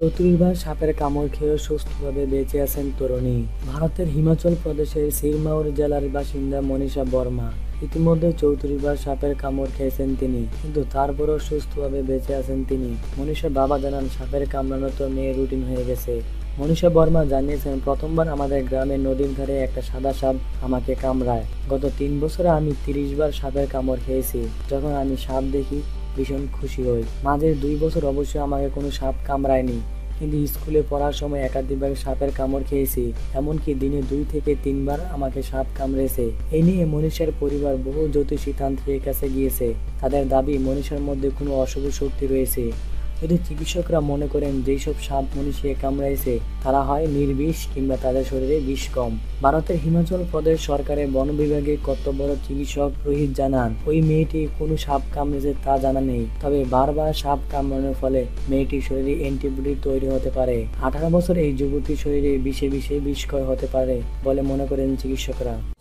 চতুর্থবার সাপের কামড় খেয়েও সুস্থভাবে বেঁচে আছেন তরুণী। ভারতের হিমাচল প্রদেশের সিরমাউর জেলার বাসিন্দা মনীষা বর্মা। ইতিমধ্যে চৌত্রিশবার সাপের কামড় খেয়েছেন তিনি, কিন্তু তারপরও সুস্থভাবে বেঁচে আছেন তিনি। মনীষা বাবা জানান, সাপের কামড়ানো তো মেয়ের রুটিন হয়ে গেছে। মনীষা বর্মা জানিয়েছেন, প্রথমবার আমাদের গ্রামের নদীর ধারে একটা সাদা সাপ আমাকে কামড়ায়। গত তিন বছরে আমি তিরিশ বার সাপের কামড় খেয়েছি। যখন আমি সাপ দেখি ভীষণ খুশি হই। মাঝের দুই বছর অবশ্যই আমাকে কোনো সাপ কামড়ায়নি, কিন্তু স্কুলে পড়ার সময় একাধিকবার সাপের কামড় খেয়েছি, এমনকি দিনে দুই থেকে তিনবার আমাকে সাপ কামড়েছে। এই নিয়ে মনীষার পরিবার বহু জ্যোতিষী তান্ত্রিকের কাছে গিয়েছে। তাদের দাবি, মনীষার মধ্যে কোনো অশুভ শক্তি রয়েছে। যদি চিকিৎসকরা মনে করেন যেই সব সাপ, মনীষীকে কামড়াইছে, তারা হয় নির্বিষ কিংবা তাদের শরীরে বিষ কম। ভারতের হিমাচল প্রদেশ সরকারের বন বিভাগের কর্তব্যরত চিকিৎসক রোহিত জানান, ওই মেয়েটি কোনো সাপ কামড়েছে তা জানা নেই। তবে বারবার সাপ কামড়ানোর ফলে মেয়েটির শরীরে অ্যান্টিবডি তৈরি হতে পারে। আঠারো বছর এই যুবতীর শরীরে বিষে বিষে বিষক্ষয় হতে পারে বলে মনে করেন চিকিৎসকরা।